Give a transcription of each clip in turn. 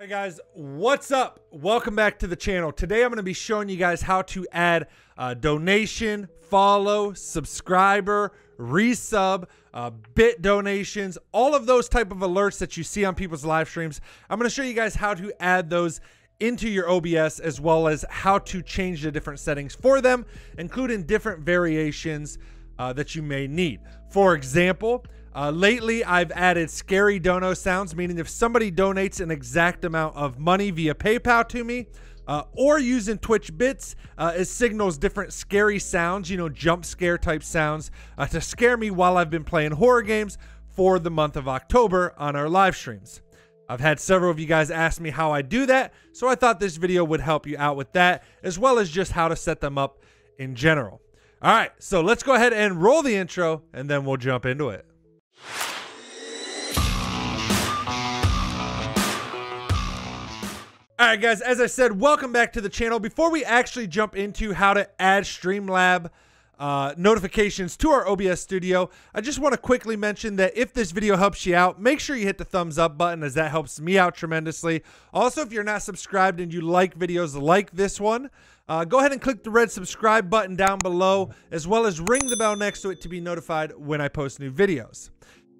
Hey guys, what's up? Welcome back to the channel. Today I'm going to be showing you guys how to add donation, follow, subscriber, resub, uh, bit donations, all of those type of alerts that you see on people's live streams. I'm going to show you guys how to add those into your OBS as well as how to change the different settings for them, including different variations uh, that you may need. For example, uh, lately, I've added scary dono sounds, meaning if somebody donates an exact amount of money via PayPal to me, uh, or using Twitch bits, uh, it signals different scary sounds, you know, jump scare type sounds, uh, to scare me while I've been playing horror games for the month of October on our live streams. I've had several of you guys ask me how I do that, so I thought this video would help you out with that, as well as just how to set them up in general. All right, so let's go ahead and roll the intro, and then we'll jump into it. Right, guys, as I said, welcome back to the channel. Before we actually jump into how to add Streamlab uh, notifications to our OBS studio, I just want to quickly mention that if this video helps you out, make sure you hit the thumbs up button as that helps me out tremendously. Also, if you're not subscribed and you like videos like this one, uh, go ahead and click the red subscribe button down below, as well as ring the bell next to it to be notified when I post new videos.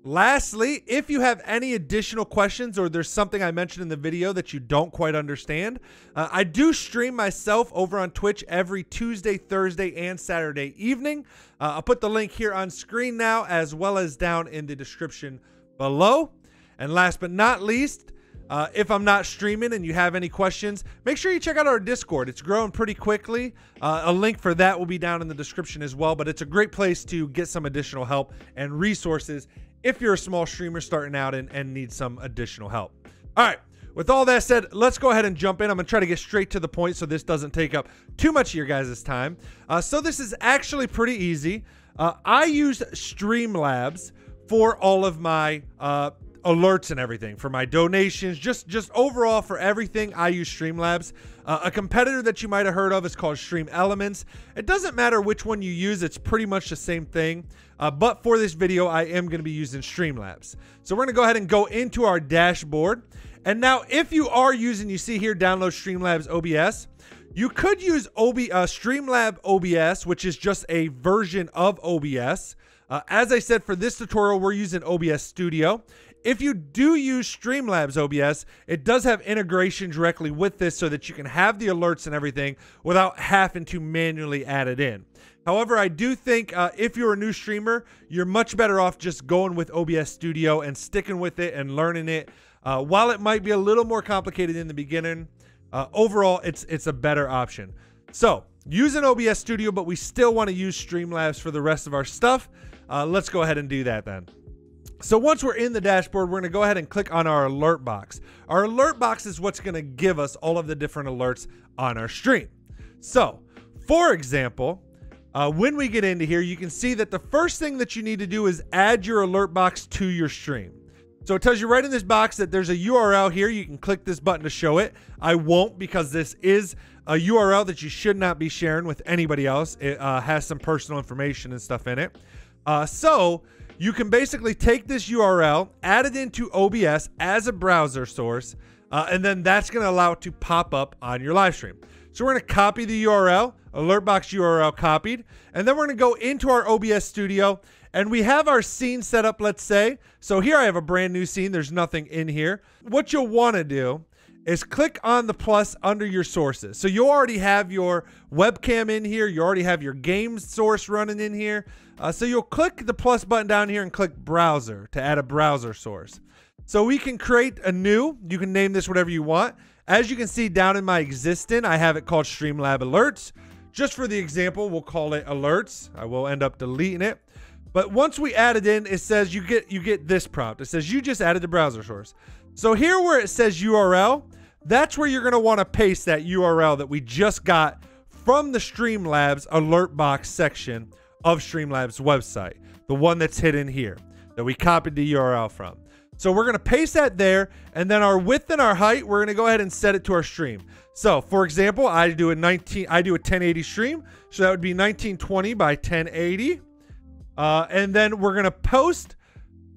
Lastly, if you have any additional questions or there's something I mentioned in the video that you don't quite understand, uh, I do stream myself over on Twitch every Tuesday, Thursday, and Saturday evening. Uh, I'll put the link here on screen now as well as down in the description below. And last but not least, uh, if I'm not streaming and you have any questions, make sure you check out our Discord. It's growing pretty quickly. Uh, a link for that will be down in the description as well, but it's a great place to get some additional help and resources if you're a small streamer starting out and, and need some additional help. All right. With all that said, let's go ahead and jump in. I'm going to try to get straight to the point so this doesn't take up too much of your guys' time. Uh, so this is actually pretty easy. Uh, I use Streamlabs for all of my uh, alerts and everything for my donations just just overall for everything i use streamlabs uh, a competitor that you might have heard of is called stream elements it doesn't matter which one you use it's pretty much the same thing uh, but for this video i am going to be using streamlabs so we're going to go ahead and go into our dashboard and now if you are using you see here download streamlabs obs you could use OB, uh, Streamlab OBS, which is just a version of OBS. Uh, as I said, for this tutorial, we're using OBS Studio. If you do use Streamlabs OBS, it does have integration directly with this so that you can have the alerts and everything without having to manually add it in. However, I do think uh, if you're a new streamer, you're much better off just going with OBS Studio and sticking with it and learning it. Uh, while it might be a little more complicated in the beginning, uh, overall, it's it's a better option. So use an OBS Studio, but we still want to use Streamlabs for the rest of our stuff. Uh, let's go ahead and do that then. So once we're in the dashboard, we're to go ahead and click on our alert box. Our alert box is what's to give us all of the different alerts on our stream. So, for example, uh, when we get into here, you can see that the first thing that you need to do is add your alert box to your stream. So it tells you right in this box that there's a URL here. You can click this button to show it. I won't because this is a URL that you should not be sharing with anybody else. It uh, has some personal information and stuff in it. Uh, so you can basically take this URL, add it into OBS as a browser source, uh, and then that's going to allow it to pop up on your live stream. So we're going to copy the URL, alertbox URL copied, and then we're going to go into our OBS studio and we have our scene set up, let's say. So here I have a brand new scene. There's nothing in here. What you'll want to do is click on the plus under your sources. So you already have your webcam in here. You already have your game source running in here. Uh, so you'll click the plus button down here and click browser to add a browser source. So we can create a new, you can name this whatever you want. As you can see down in my existing, I have it called Streamlab Alerts. Just for the example, we'll call it Alerts. I will end up deleting it. But once we add it in, it says you get you get this prompt. It says you just added the browser source. So here where it says URL, that's where you're going to want to paste that URL that we just got from the Streamlabs alert box section of Streamlabs website, the one that's hidden here that we copied the URL from. So we're going to paste that there, and then our width and our height, we're going to go ahead and set it to our stream. So, for example, I do a 19, I do a 1080 stream, so that would be 1920 by 1080, uh, and then we're going to post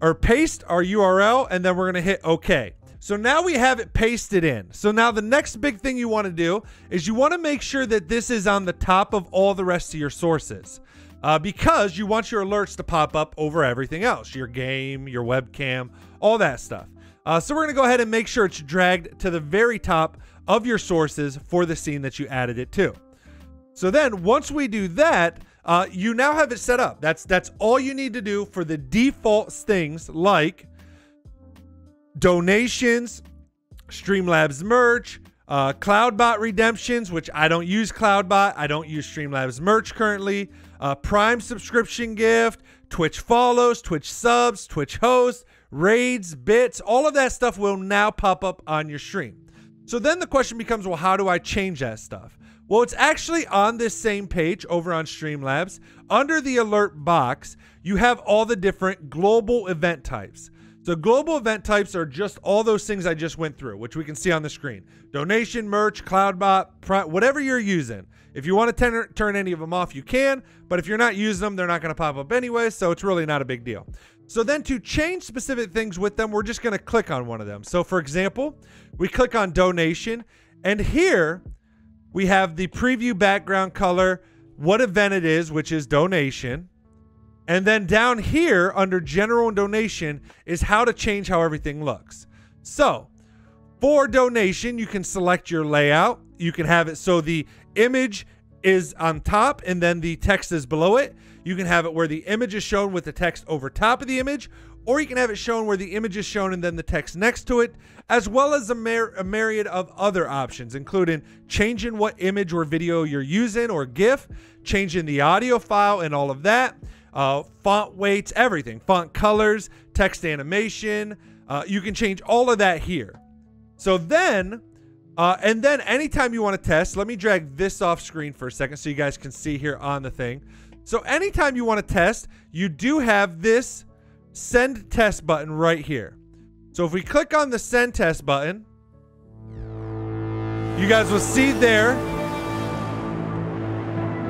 or paste our URL, and then we're going to hit OK. So now we have it pasted in. So now the next big thing you want to do is you want to make sure that this is on the top of all the rest of your sources. Uh, because you want your alerts to pop up over everything else your game, your webcam, all that stuff. Uh, so we're going to go ahead and make sure it's dragged to the very top of your sources for the scene that you added it to. So then once we do that, uh, you now have it set up. That's that's all you need to do for the default things like donations, Streamlabs merch, uh, CloudBot redemptions, which I don't use CloudBot. I don't use Streamlabs merch currently. Uh, Prime subscription gift, Twitch follows, Twitch subs, Twitch hosts, raids, bits, all of that stuff will now pop up on your stream. So then the question becomes well, how do I change that stuff? Well, it's actually on this same page over on Streamlabs. Under the alert box, you have all the different global event types. So global event types are just all those things I just went through, which we can see on the screen. Donation, merch, CloudBot, whatever you're using. If you want to turn any of them off, you can, but if you're not using them, they're not going to pop up anyway, so it's really not a big deal. So then to change specific things with them, we're just going to click on one of them. So for example, we click on donation, and here we have the preview background color, what event it is, which is donation. And then down here under general and donation is how to change how everything looks. So for donation, you can select your layout. You can have it so the image is on top and then the text is below it. You can have it where the image is shown with the text over top of the image, or you can have it shown where the image is shown and then the text next to it, as well as a, myriad of other options, including changing what image or video you're using or GIF, changing the audio file and all of that, uh, font weights, everything, font colors, text animation. Uh, you can change all of that here. So then, uh, and then anytime you want to test, let me drag this off screen for a second so you guys can see here on the thing. So anytime you want to test, you do have this send test button right here. So if we click on the send test button, you guys will see there,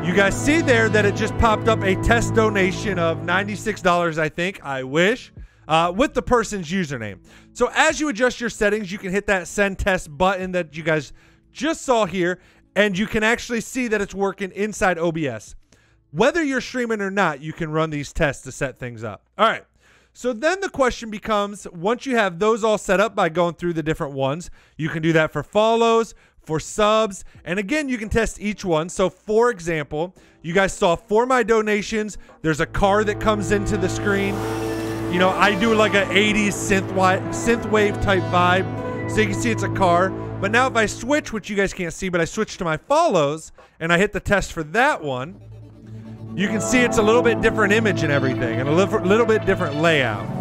you guys see there that it just popped up a test donation of $96, I think, I wish, uh, with the person's username. So as you adjust your settings, you can hit that send test button that you guys just saw here, and you can actually see that it's working inside OBS. Whether you're streaming or not, you can run these tests to set things up. All right. So then the question becomes once you have those all set up by going through the different ones, you can do that for follows, for subs, and again, you can test each one. So, for example, you guys saw for my donations, there's a car that comes into the screen. You know, I do like a 80s synth wave type vibe, so you can see it's a car. But now if I switch, which you guys can't see, but I switch to my follows and I hit the test for that one, you can see it's a little bit different image and everything and a little bit different layout.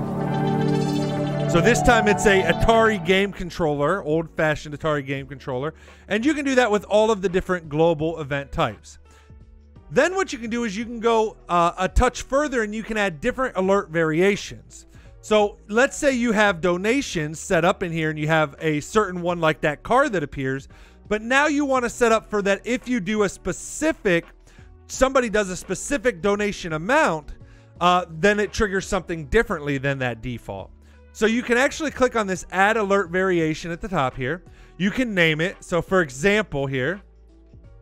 So this time it's a Atari game controller, old-fashioned Atari game controller, and you can do that with all of the different global event types. Then what you can do is you can go uh, a touch further and you can add different alert variations. So let's say you have donations set up in here and you have a certain one like that card that appears, but now you want to set up for that if you do a specific somebody does a specific donation amount, uh, then it triggers something differently than that default. So you can actually click on this add alert variation at the top here. You can name it. So for example here,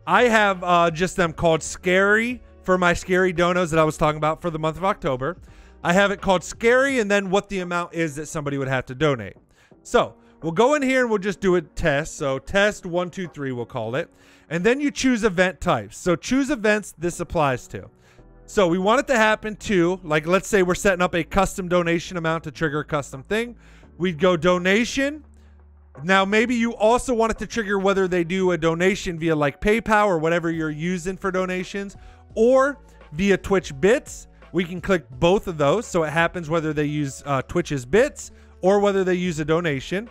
I have uh, just them called scary for my scary donos that I was talking about for the month of October. I have it called scary and then what the amount is that somebody would have to donate. So we'll go in here and we'll just do a test. So test one, two, three, we'll call it. And then you choose event types. So choose events this applies to. So we want it to happen to, like, let's say we're setting up a custom donation amount to trigger a custom thing. We'd go donation. Now, maybe you also want it to trigger whether they do a donation via like PayPal or whatever you're using for donations or via Twitch bits. We can click both of those. So it happens whether they use uh, Twitch's bits or whether they use a donation.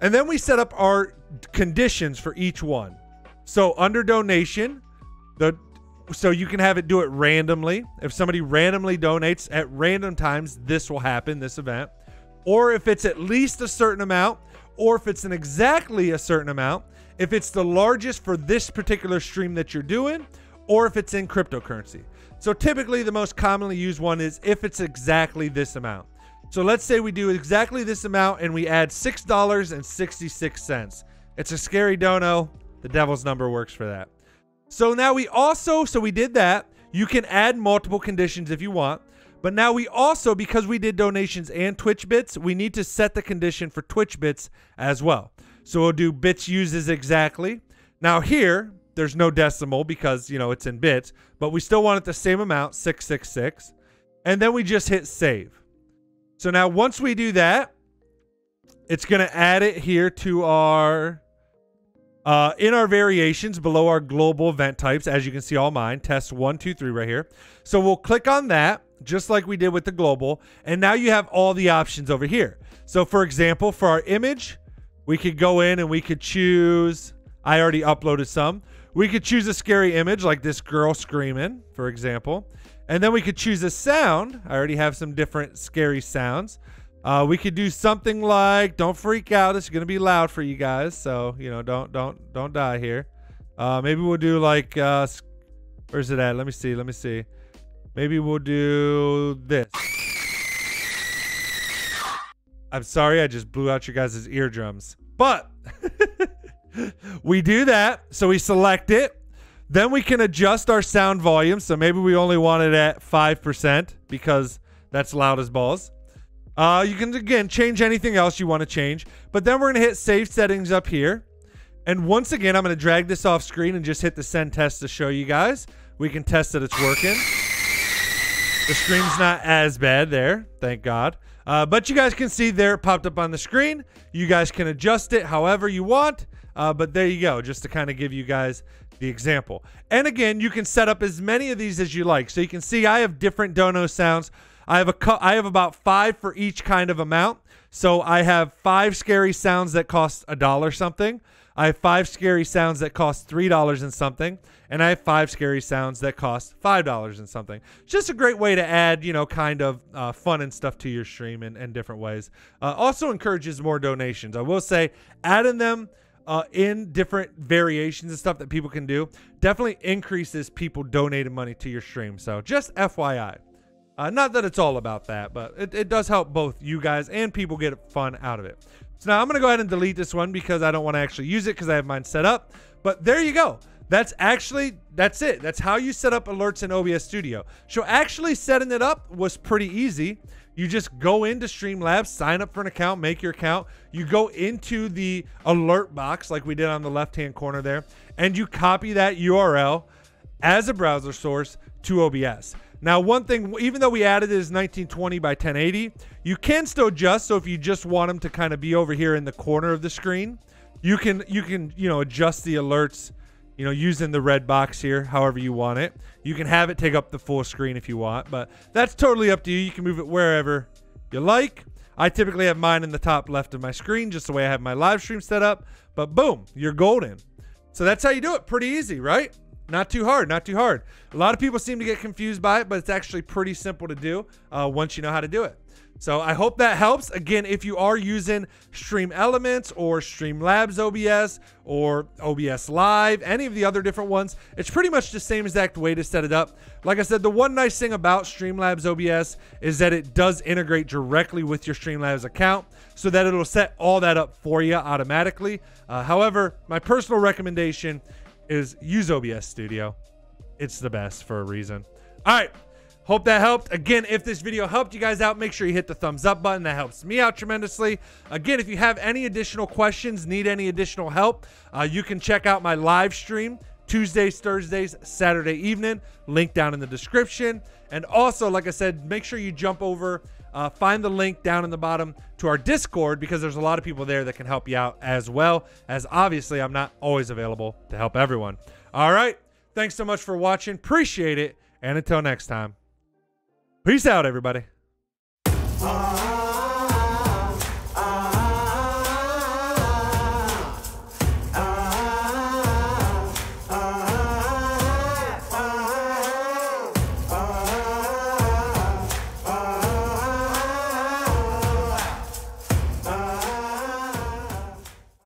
And then we set up our conditions for each one. So under donation, the so you can have it do it randomly. If somebody randomly donates at random times, this will happen, this event. Or if it's at least a certain amount, or if it's an exactly a certain amount, if it's the largest for this particular stream that you're doing, or if it's in cryptocurrency. So typically the most commonly used one is if it's exactly this amount. So let's say we do exactly this amount and we add $6.66. It's a scary dono. The devil's number works for that. So now we also, so we did that. You can add multiple conditions if you want. But now we also, because we did donations and Twitch bits, we need to set the condition for Twitch bits as well. So we'll do bits uses exactly. Now here, there's no decimal because, you know, it's in bits, but we still want it the same amount, 666. And then we just hit save. So now once we do that, it's going to add it here to our uh, in our variations below our global event types, as you can see all mine, test one, two, three right here. So we'll click on that, just like we did with the global. And now you have all the options over here. So for example, for our image, we could go in and we could choose, I already uploaded some. We could choose a scary image like this girl screaming, for example. And then we could choose a sound. I already have some different scary sounds. Uh, we could do something like, don't freak out. It's gonna be loud for you guys, so you know, don't don't don't die here. Uh, maybe we'll do like, uh, where's it at? Let me see. Let me see. Maybe we'll do this. I'm sorry, I just blew out your guys' eardrums. But we do that. So we select it. Then we can adjust our sound volume. So maybe we only want it at 5% because that's loud as balls. Uh, you can, again, change anything else you want to change. But then we're going to hit Save Settings up here. And once again, I'm going to drag this off screen and just hit the Send Test to show you guys. We can test that it's working. The stream's not as bad there, thank God. Uh, but you guys can see there it popped up on the screen. You guys can adjust it however you want. Uh, but there you go, just to kind of give you guys the example. And again, you can set up as many of these as you like. So you can see I have different dono sounds. I have a I have about five for each kind of amount. So I have five scary sounds that cost a dollar something. I have five scary sounds that cost three dollars and something, and I have five scary sounds that cost five dollars and something. It's just a great way to add, you know, kind of uh, fun and stuff to your stream in, in different ways. Uh, also encourages more donations. I will say, adding them uh, in different variations and stuff that people can do definitely increases people donating money to your stream. So just FYI. Uh, not that it's all about that, but it, it does help both you guys and people get fun out of it. So now I'm going to go ahead and delete this one because I don't want to actually use it because I have mine set up. But there you go. That's actually, that's it. That's how you set up alerts in OBS Studio. So actually setting it up was pretty easy. You just go into Streamlabs, sign up for an account, make your account. You go into the alert box like we did on the left-hand corner there, and you copy that URL as a browser source to OBS. Now, one thing, even though we added it as 1920 by 1080, you can still adjust. So if you just want them to kind of be over here in the corner of the screen, you can you can you know adjust the alerts, you know, using the red box here, however you want it. You can have it take up the full screen if you want, but that's totally up to you. You can move it wherever you like. I typically have mine in the top left of my screen, just the way I have my live stream set up. But boom, you're golden. So that's how you do it. Pretty easy, right? Not too hard, not too hard. A lot of people seem to get confused by it, but it's actually pretty simple to do uh, once you know how to do it. So I hope that helps. Again, if you are using Stream Elements or Streamlabs OBS or OBS Live, any of the other different ones, it's pretty much the same exact way to set it up. Like I said, the one nice thing about Streamlabs OBS is that it does integrate directly with your Streamlabs account so that it'll set all that up for you automatically. Uh, however, my personal recommendation is use OBS Studio. It's the best for a reason. All right. Hope that helped. Again, if this video helped you guys out, make sure you hit the thumbs up button. That helps me out tremendously. Again, if you have any additional questions, need any additional help, uh, you can check out my live stream Tuesdays, Thursdays, Saturday evening. Link down in the description. And also, like I said, make sure you jump over, uh, find the link down in the bottom to our Discord because there's a lot of people there that can help you out as well. As obviously, I'm not always available to help everyone. All right. Thanks so much for watching. Appreciate it. And until next time, peace out, everybody.